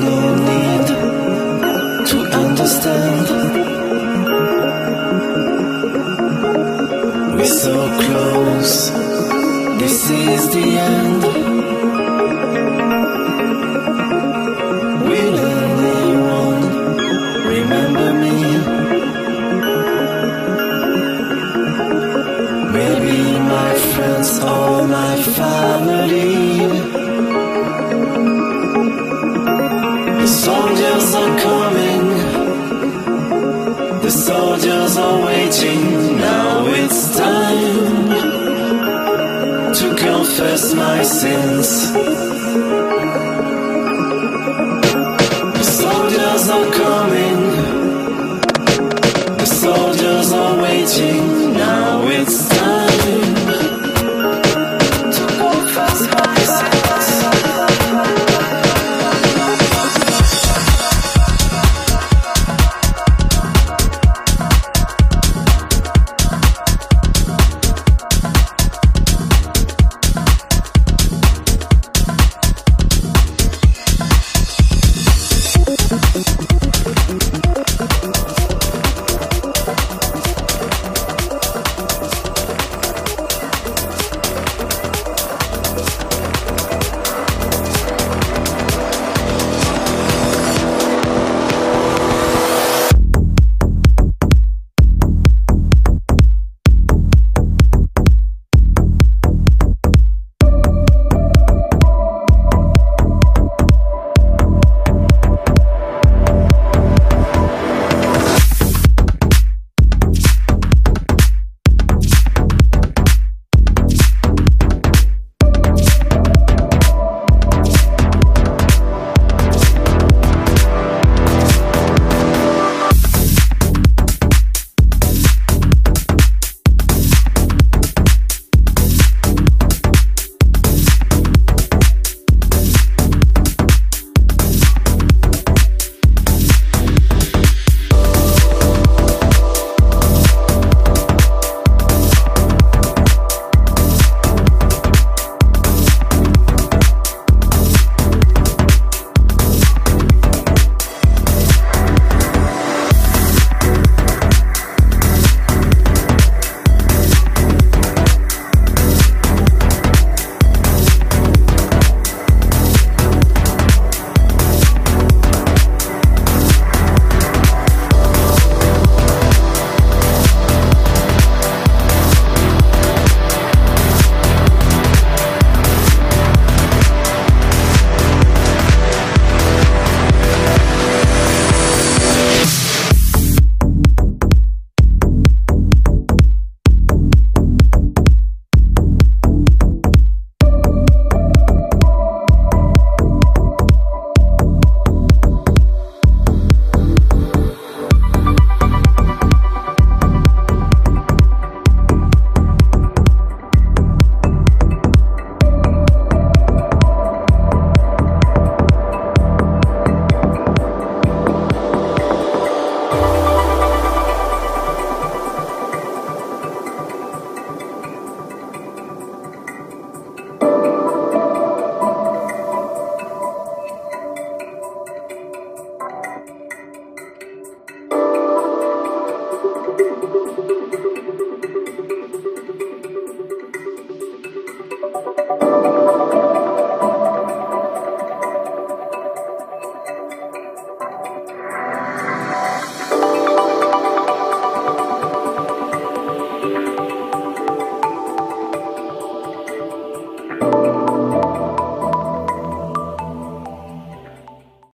no need to understand. We're so close. This is the end. hours of waiting, now it's time to confess my sins. The soldiers are coming, the soldiers are waiting, now it's time.